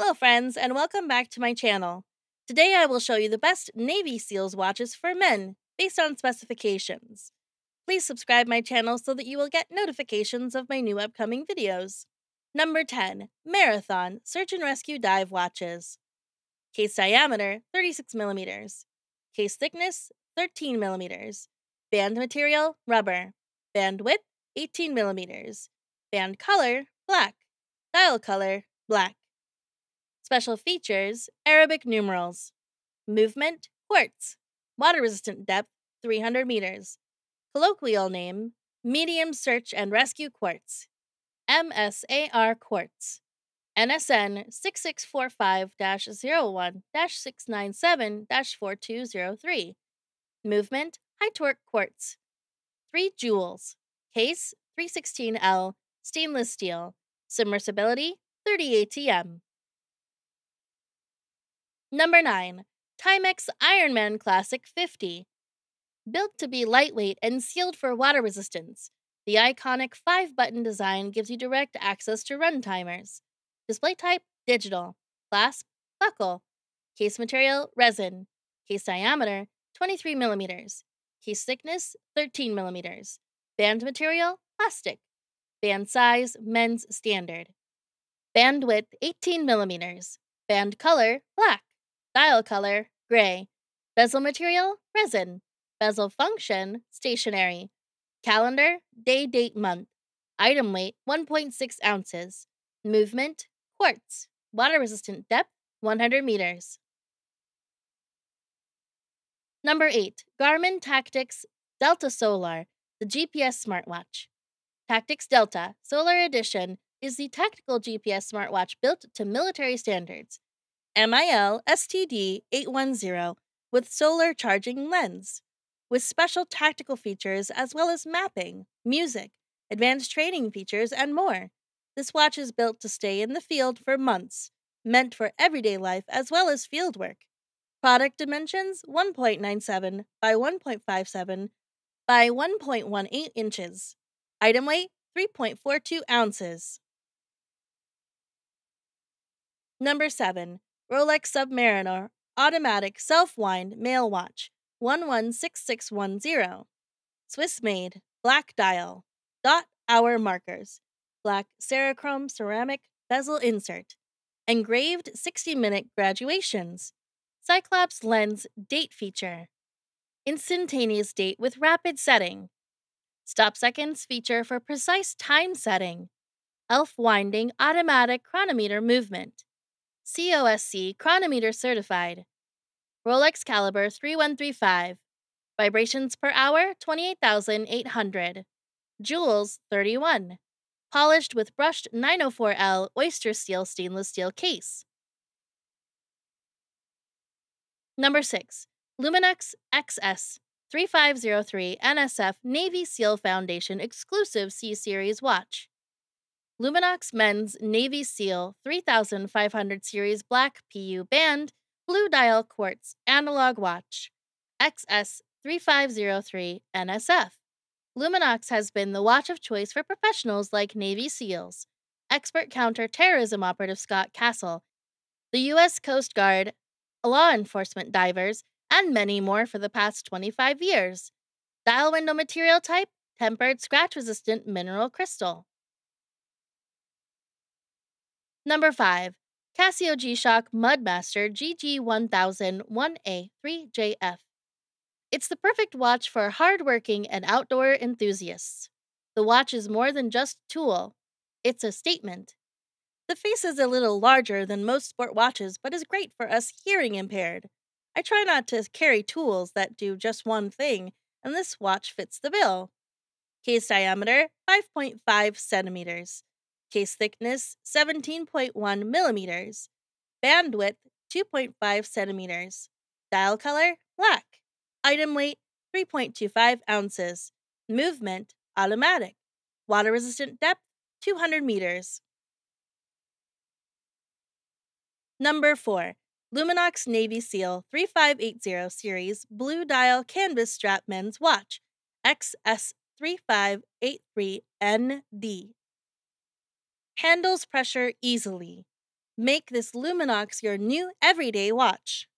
Hello friends and welcome back to my channel. Today I will show you the best Navy SEALs watches for men based on specifications. Please subscribe my channel so that you will get notifications of my new upcoming videos. Number 10. Marathon Search and Rescue Dive Watches. Case diameter 36 millimeters. Case thickness 13 millimeters. Band material rubber. Band width 18 millimeters. Band color black. Dial color black. Special features Arabic numerals. Movement quartz. Water resistant depth 300 meters. Colloquial name Medium Search and Rescue Quartz. MSAR Quartz. NSN 6645 01 697 4203. Movement High Torque Quartz. 3 Jewels. Case 316L. Stainless steel. Submersibility 30 ATM. Number 9. Timex Ironman Classic 50. Built to be lightweight and sealed for water resistance, the iconic 5 button design gives you direct access to run timers. Display type digital. Clasp buckle. Case material resin. Case diameter 23 millimeters. Case thickness 13 millimeters. Band material plastic. Band size men's standard. Band width 18 millimeters. Band color black. Dial color gray. Bezel material resin. Bezel function stationary. Calendar day date month. Item weight 1.6 ounces. Movement quartz. Water resistant depth 100 meters. Number 8. Garmin Tactix Delta Solar, the GPS smartwatch. Tactix Delta Solar Edition is the tactical GPS smartwatch built to military standards. MIL STD 810 with solar charging lens, with special tactical features as well as mapping, music, advanced training features, and more. This watch is built to stay in the field for months, meant for everyday life as well as field work. Product dimensions 1.97 by 1.57 by 1.18 inches. Item weight 3.42 ounces. Number 7. Rolex Submariner Automatic Self Wind Male Watch 116610. Swiss made, black dial, dot hour markers, black Cerachrom ceramic bezel insert, engraved 60 minute graduations, Cyclops lens date feature, instantaneous date with rapid setting, stop seconds feature for precise time setting, elf winding automatic chronometer movement, COSC chronometer certified, Rolex caliber 3135, vibrations per hour 28,800, jewels 31, polished with brushed 904L oyster steel stainless steel case. Number 6. Luminox XS 3503 NSF Navy SEAL Foundation exclusive Sea Series watch. Luminox Men's Navy SEAL 3500 Series Black PU Band Blue Dial Quartz Analog Watch XS3503 NSF. Luminox has been the watch of choice for professionals like Navy SEALs, expert counter-terrorism operative Scott Castle, the U.S. Coast Guard, law enforcement divers, and many more for the past 25 years. Dial window material type tempered scratch resistant mineral crystal. Number 5. Casio G Shock Mudmaster GG1000-1A3JF. It's the perfect watch for hardworking and outdoor enthusiasts. The watch is more than just a tool, it's a statement. The face is a little larger than most sport watches, but is great for us hearing impaired. I try not to carry tools that do just one thing, and this watch fits the bill. Case diameter 5.5 centimeters. Case thickness 17.1 millimeters. Band width 2.5 centimeters. Dial color black. Item weight 3.25 ounces. Movement automatic. Water resistant depth 200 meters. Number 4. Luminox Navy SEAL 3580 Series Blue Dial Canvas Strap Men's Watch XS3583ND. Handles pressure easily. Make this Luminox your new everyday watch.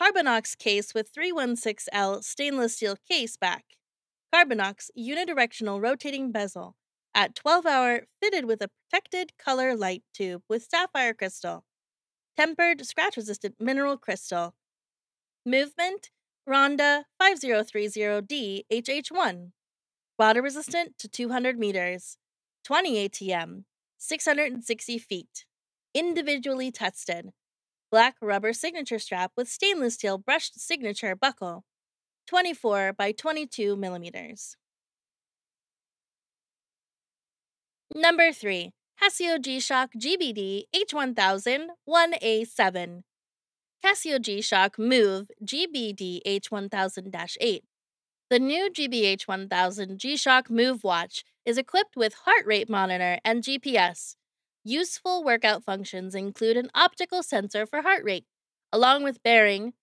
Carbonox case with 316L stainless steel case back. Carbonox unidirectional rotating bezel at 12 hour fitted with a protected color light tube with sapphire crystal. Tempered scratch resistant mineral crystal. Movement Ronda 5030D HH1. Water resistant to 200 meters. 20 ATM. 660 feet. Individually tested. Black rubber signature strap with stainless steel brushed signature buckle. 24 by 22 millimeters. Number 3. Casio G-Shock GBD H1000 1A7. Casio G-Shock Move GBD H1000-8. The new GBH1000 G-Shock Move watch is equipped with heart rate monitor and GPS. Useful workout functions include an optical sensor for heart rate, along with bearing,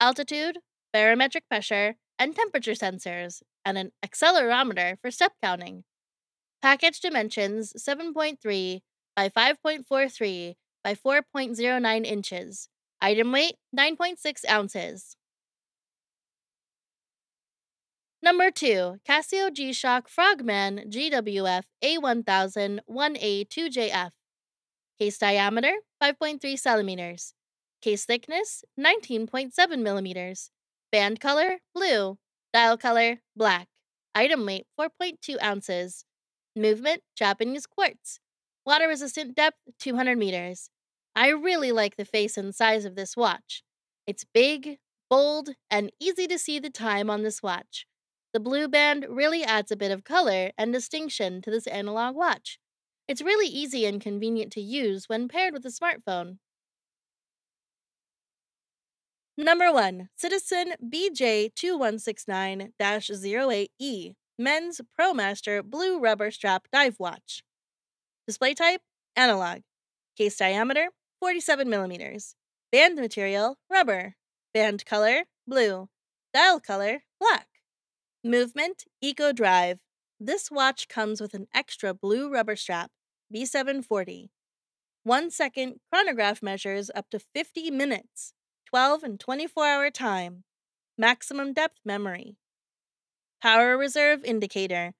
altitude, barometric pressure, and temperature sensors, and an accelerometer for step counting. Package dimensions 7.3 by 5.43 by 4.09 inches. Item weight 9.6 ounces. Number 2. Casio G-Shock Frogman GWF A1000 1A2JF. Case diameter 5.3 centimeters. Case thickness 19.7 millimeters. Band color blue. Dial color black. Item weight 4.2 ounces. Movement Japanese quartz. Water resistant depth 200 meters. I really like the face and size of this watch. It's big, bold, and easy to see the time on this watch. The blue band really adds a bit of color and distinction to this analog watch. It's really easy and convenient to use when paired with a smartphone. Number 1. Citizen BJ2169 08E Men's ProMaster Blue Rubber Strap Dive Watch. Display type Analog. Case diameter 47 millimeters. Band material Rubber. Band color Blue. Dial color Black. Movement Eco Drive. This watch comes with an extra blue rubber strap, B740. One second chronograph measures up to 50 minutes, 12 and 24 hour time. Maximum depth memory. Power reserve indicator.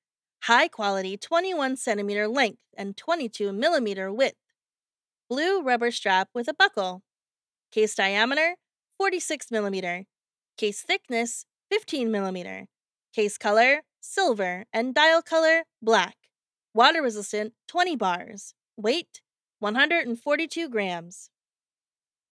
High quality 21 centimeter length and 22 millimeter width. Blue rubber strap with a buckle. Case diameter 46 millimeter. Case thickness 15 millimeter. Case color silver and dial color black. Water resistant 20 bars. Weight 142 grams.